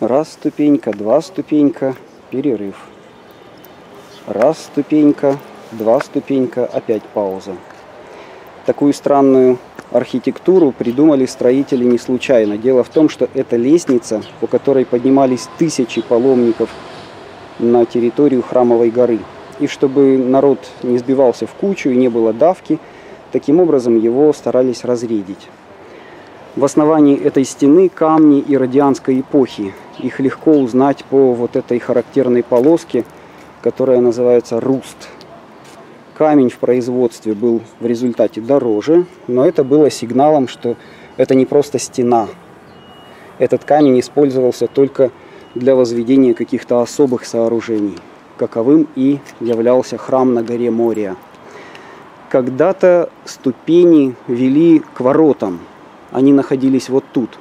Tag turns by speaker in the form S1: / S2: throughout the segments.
S1: Раз ступенька, два ступенька, перерыв. Раз ступенька, два ступенька, опять пауза. Такую странную архитектуру придумали строители не случайно. Дело в том, что это лестница, по которой поднимались тысячи паломников на территорию Храмовой горы. И чтобы народ не сбивался в кучу и не было давки, таким образом его старались разредить. В основании этой стены камни иродианской эпохи. Их легко узнать по вот этой характерной полоске, которая называется руст. Камень в производстве был в результате дороже, но это было сигналом, что это не просто стена. Этот камень использовался только для возведения каких-то особых сооружений, каковым и являлся храм на горе Мория. Когда-то ступени вели к воротам, они находились вот тут.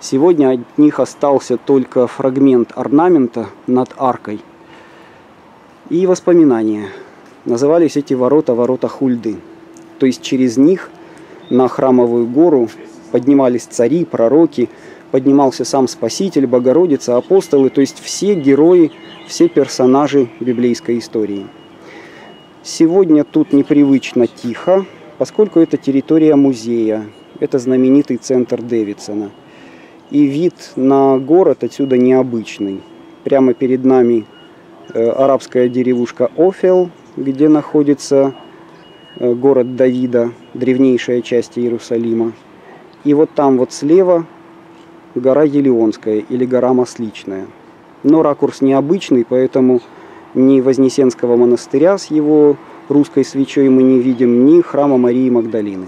S1: Сегодня от них остался только фрагмент орнамента над аркой и воспоминания. Назывались эти ворота ворота Хульды. То есть через них на храмовую гору поднимались цари, пророки, поднимался сам Спаситель, Богородица, апостолы, то есть все герои, все персонажи библейской истории. Сегодня тут непривычно тихо, поскольку это территория музея, это знаменитый центр Дэвидсона. И вид на город отсюда необычный. Прямо перед нами э, арабская деревушка Офел, где находится э, город Давида, древнейшая часть Иерусалима. И вот там вот слева гора Елеонская или гора Масличная. Но ракурс необычный, поэтому ни Вознесенского монастыря с его русской свечой мы не видим, ни храма Марии Магдалины.